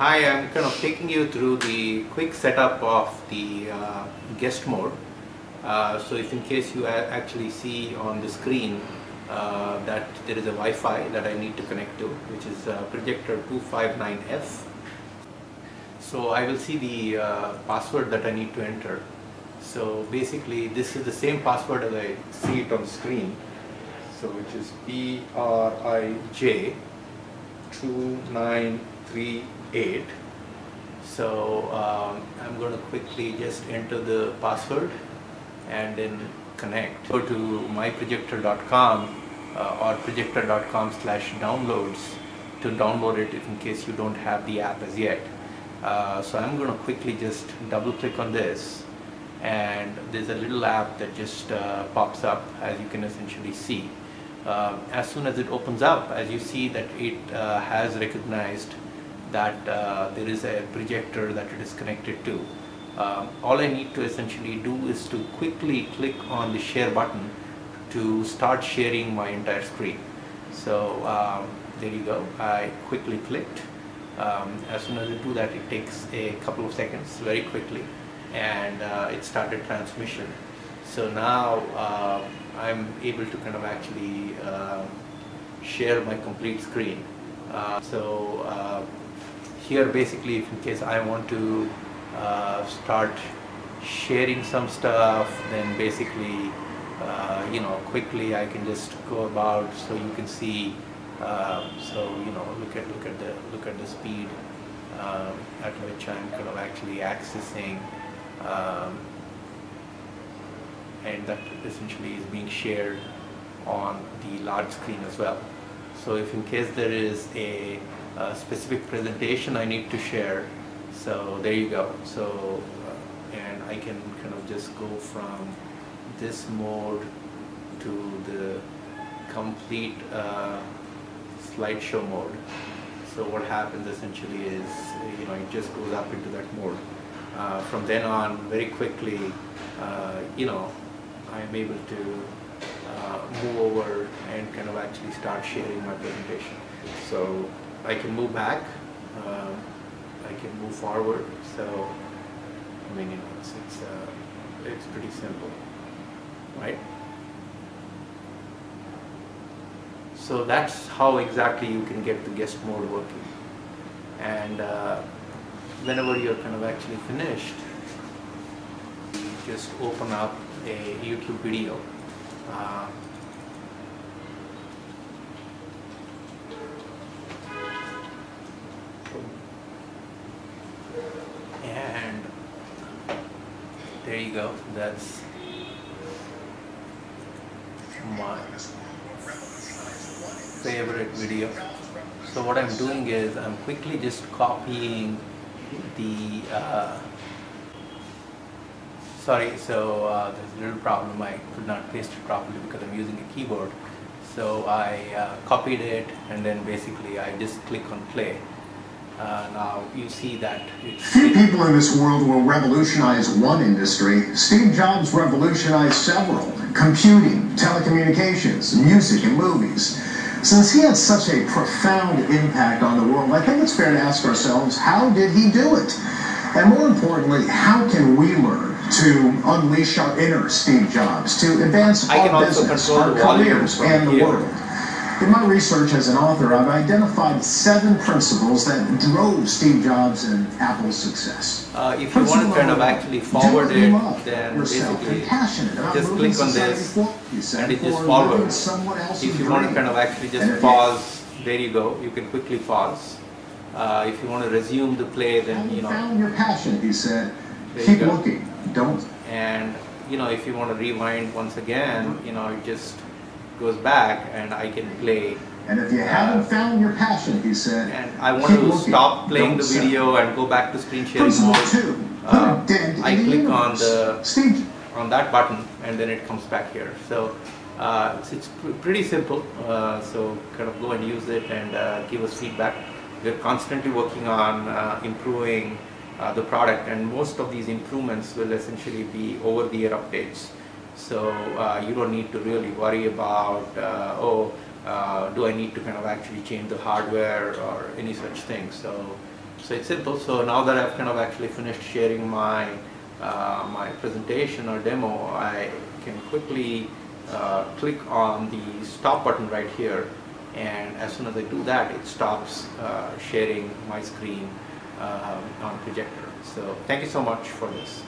Hi, I'm kind of taking you through the quick setup of the uh, guest mode. Uh, so if in case you actually see on the screen uh, that there is a Wi-Fi that I need to connect to, which is uh, Prijector 259F. So I will see the uh, password that I need to enter. So basically this is the same password as I see it on screen. So which is PRIJ 2938 so um, I'm going to quickly just enter the password and then connect. Go to myprijector.com uh, or prijector.com slash downloads to download it in case you don't have the app as yet. Uh, so I'm going to quickly just double click on this and there's a little app that just uh, pops up as you can essentially see uh, as soon as it opens up, as you see that it uh, has recognized that uh, there is a projector that it is connected to. Um, all I need to essentially do is to quickly click on the share button to start sharing my entire screen. So um, there you go, I quickly clicked. Um, as soon as I do that, it takes a couple of seconds very quickly and uh, it started transmission. So now uh, I'm able to kind of actually uh, share my complete screen. Uh, so uh, here basically in case I want to uh, start sharing some stuff then basically you know quickly I can just go about so you can see uh, so you know look at look at the look at the speed um, at which I'm kind of actually accessing um, and that essentially is being shared on the large screen as well. So if in case there is a, a specific presentation I need to share, so there you go. So, uh, and I can kind of just go from this mode to the complete uh, slideshow mode. So what happens essentially is, you know, it just goes up into that mode. Uh, from then on, very quickly, uh, you know, I am able to uh, move over and kind of actually start sharing my presentation. So I can move back, um, I can move forward. So I mean, you know, it's it's, uh, it's pretty simple, right? So that's how exactly you can get the guest mode working. And uh, whenever you're kind of actually finished, you just open up a YouTube video. Uh, and there you go. That's my favorite video. So what I'm doing is I'm quickly just copying the uh, sorry, so uh, there's a little problem. I could not paste it properly because I'm using a keyboard. So I uh, copied it and then basically I just click on play. Uh, now you see that Few people in this world will revolutionize one industry. Steve Jobs revolutionized several. Computing, telecommunications, music, and movies. Since he had such a profound impact on the world, I think it's fair to ask ourselves, how did he do it? And more importantly, how can we learn to unleash our inner Steve Jobs, to advance our business, our careers, and the world? In my research as an author, I've identified seven principles that drove Steve Jobs and Apple's success. Uh, if you want to kind of actually forward it, then basically just click on this and it just forwards. If you want to kind of actually just pause, there you go, you can quickly pause. Uh, if you want to resume the play, then you know. found your passion, he said. Keep looking. Don't. And you know, if you want to rewind once again, you know, it just goes back, and I can play. And if you uh, haven't found your passion, he said. And I want to stop playing the video and go back to screen sharing mode. Two, uh, I click on the Steve. on that button, and then it comes back here. So. Uh, it's, it's pr pretty simple, uh, so kind of go and use it and uh, give us feedback. We're constantly working on uh, improving uh, the product and most of these improvements will essentially be over the air updates. So uh, you don't need to really worry about, uh, oh, uh, do I need to kind of actually change the hardware or any such thing. So So it's simple. So now that I've kind of actually finished sharing my uh, my presentation or demo, I can quickly click on the stop button right here and as soon as I do that it stops uh, sharing my screen Uh, on Prijector. So thank you so much for this.